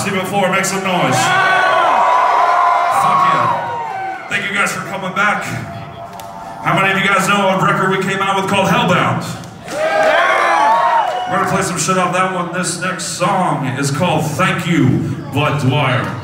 Autopsy before? Make some noise. Fuck yeah. Thank you guys for coming back. How many of you guys know a record we came out with called Hellbound? We're gonna play some shit off that one. This next song is called Thank You, Budd Dwyer.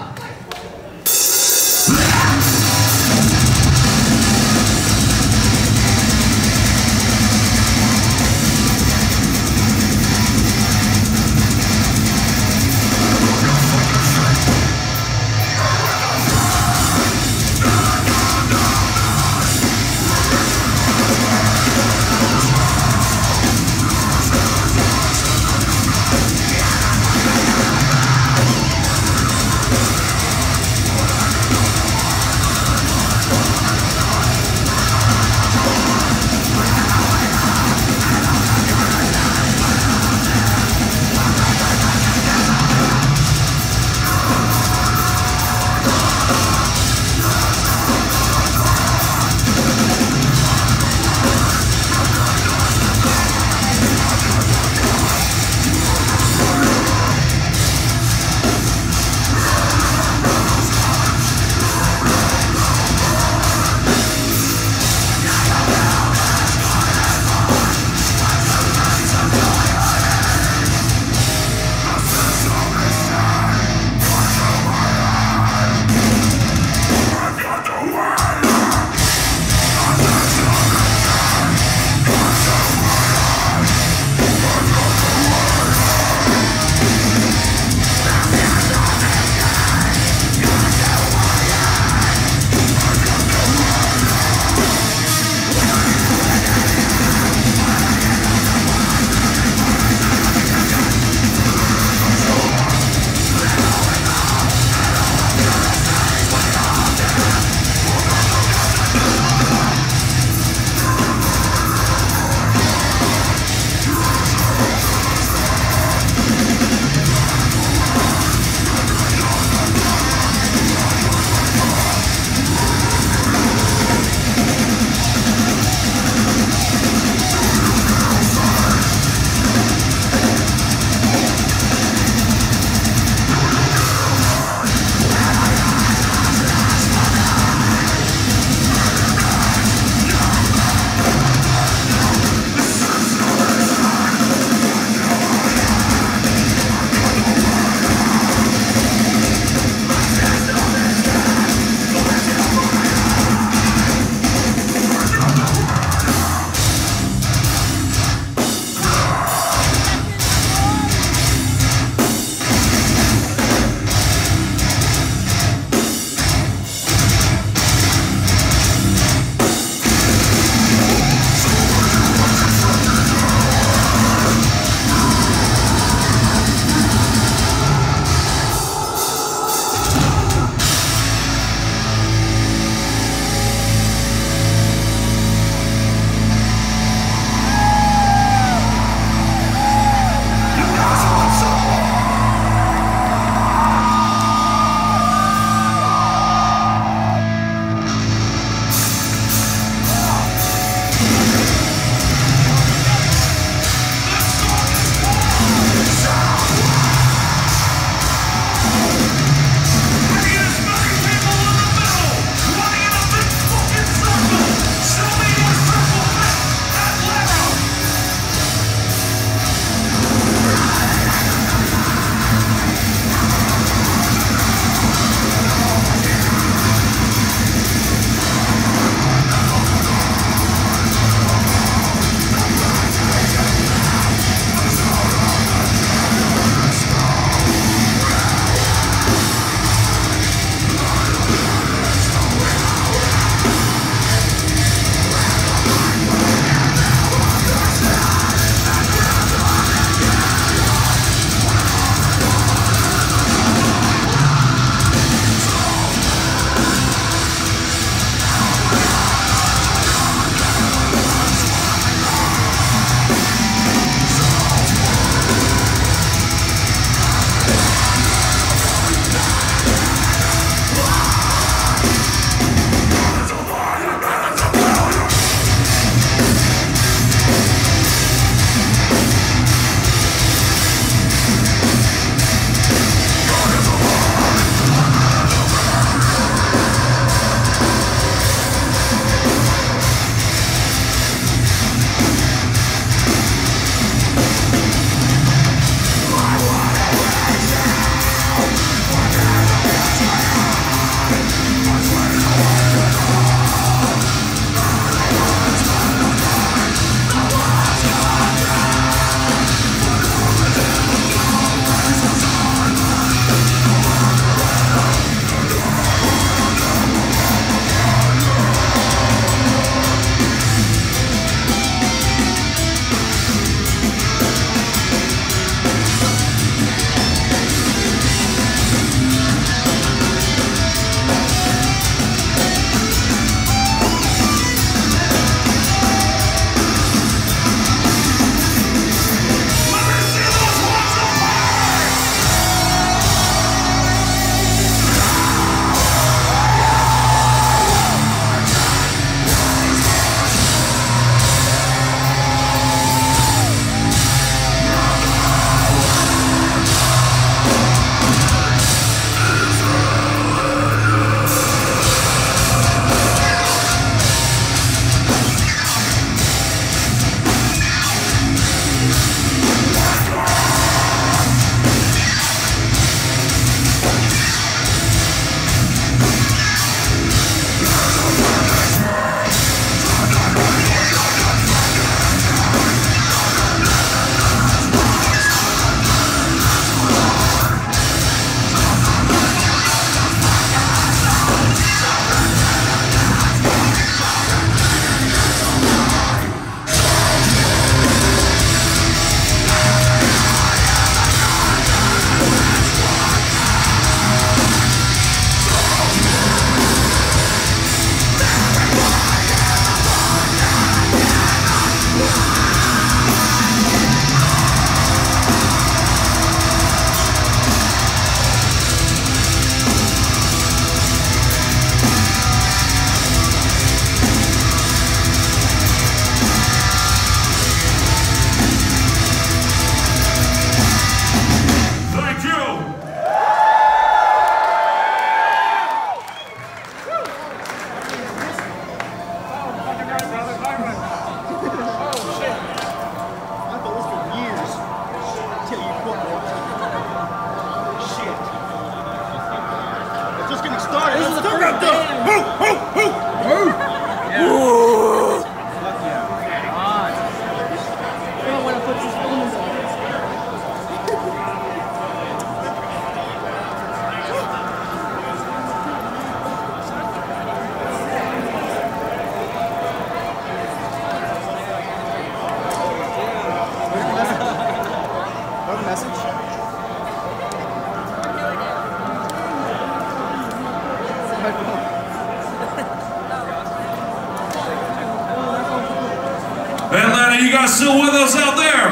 Guys still with us out there?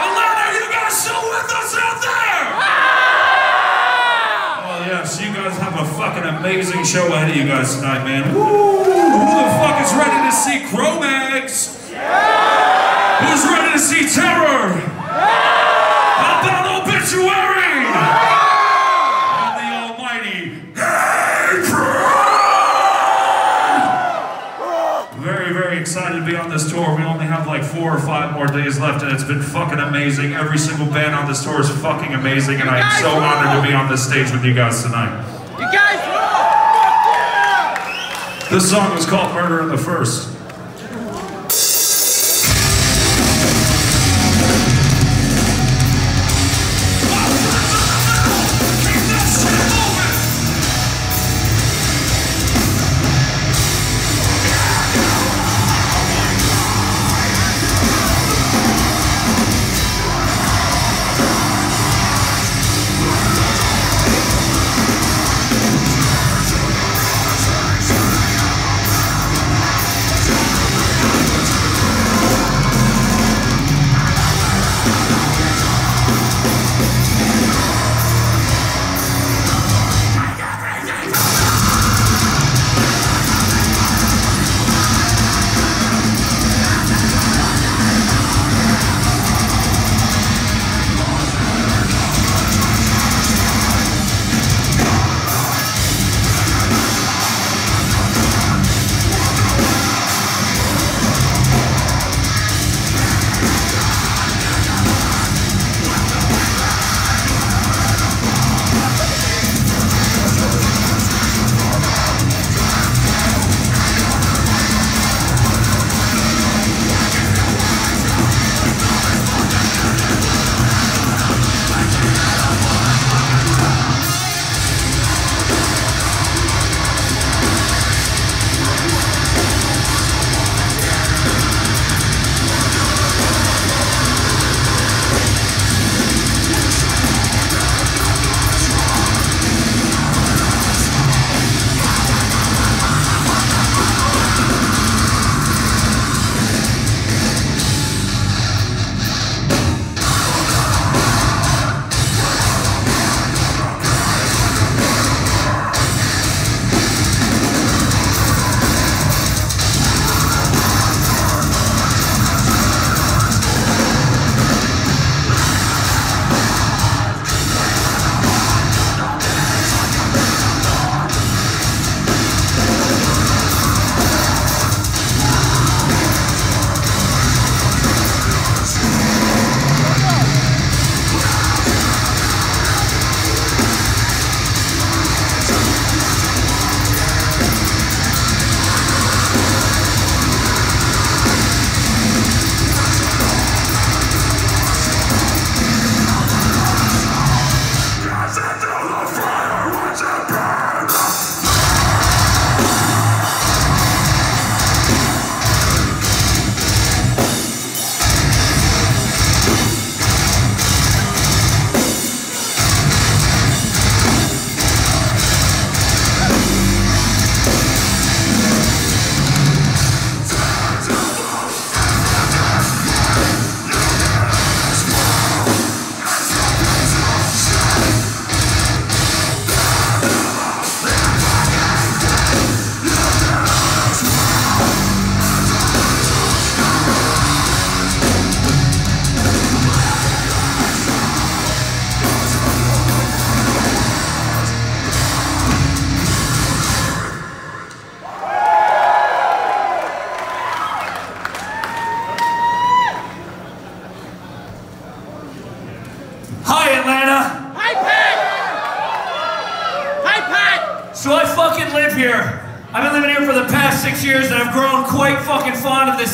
Atlanta, you guys still with us out there? Ah! Oh yes, you guys have a fucking amazing show ahead of you guys tonight, man. Woo! Who the fuck is ready to see Cro-Mags? Four or five more days left, and it's been fucking amazing. Every single band on this tour is fucking amazing, and I am so honored to be on this stage with you guys tonight. You guys rock! This song was called Murder in the First.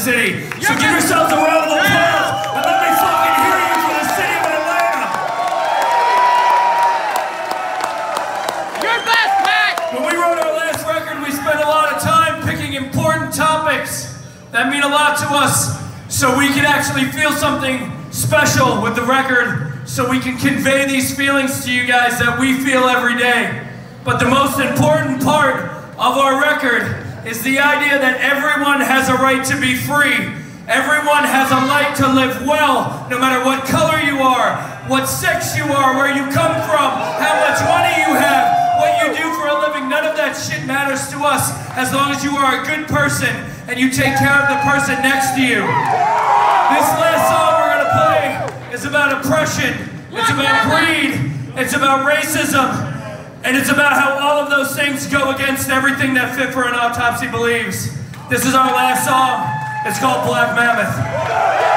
City. So give yourselves a round of applause and let me fucking hear you for the city of Atlanta. You're best, Pat! When we wrote our last record, we spent a lot of time picking important topics that mean a lot to us so we can actually feel something special with the record so we can convey these feelings to you guys that we feel every day. But the most important part of our record is the idea that everyone has a right to be free. Everyone has a right to live well, no matter what color you are, what sex you are, where you come from, how much money you have, what you do for a living. None of that shit matters to us as long as you are a good person and you take care of the person next to you. This last song we're gonna play is about oppression, it's about greed, it's about racism, and it's about how all of those things go against everything that Fit for an Autopsy believes. This is our last song. It's called Black Mammoth.